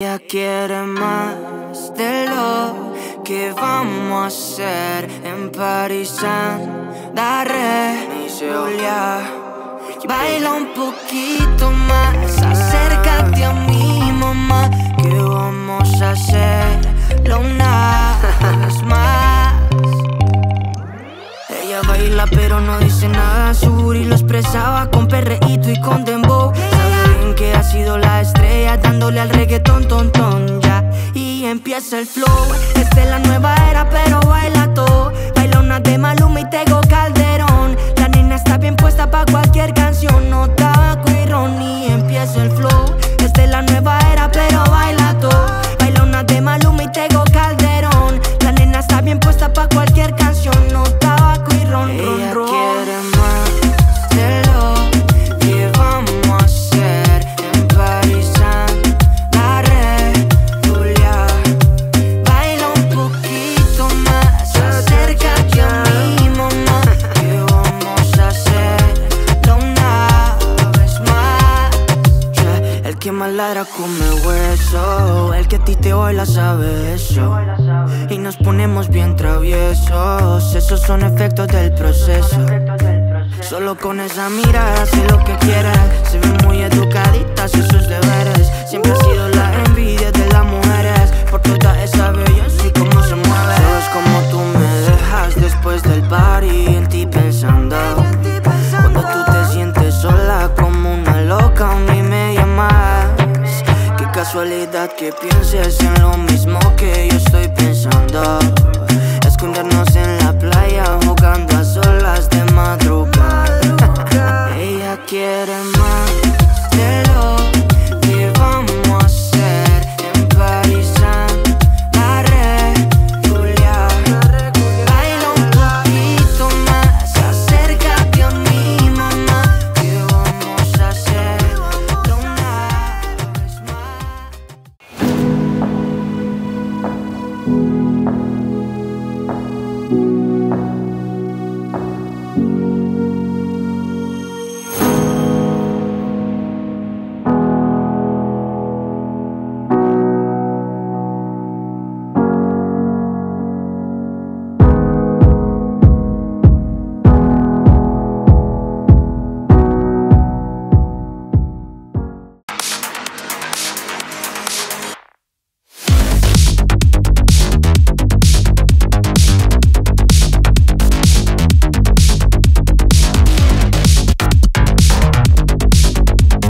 Ella quiere más de lo que vamos a hacer. En París Daré Julia. Baila un poquito más Acércate a mi mamá Que vamos a hacerlo una vez más. Ella baila pero no dice nada. Su y lo expresaba con perreíto y con dembow. Que ha sido la estrella dándole al reggaetón, ton, ton, ya. Y empieza el flow. Esta es la nueva era, pero baila todo. Baila una de Maluma y Tego Calderón. La nena está bien puesta pa' cualquier canción, no tabaco y ron. Y empieza el flow. Esta es la nueva era, pero baila todo. Baila una de Maluma y Tego Calderón. La nena está bien puesta pa' cualquier canción, no tabaco y ron, ron, ron. Que más ladra come hueso. El que a ti te baila sabe eso. Y nos ponemos bien traviesos. Esos son efectos del proceso. Solo con esa mirada sé lo que quieres Se ve muy educadita, hace sus deberes casualidad que pienses en lo mismo que yo estoy pensando. Escondernos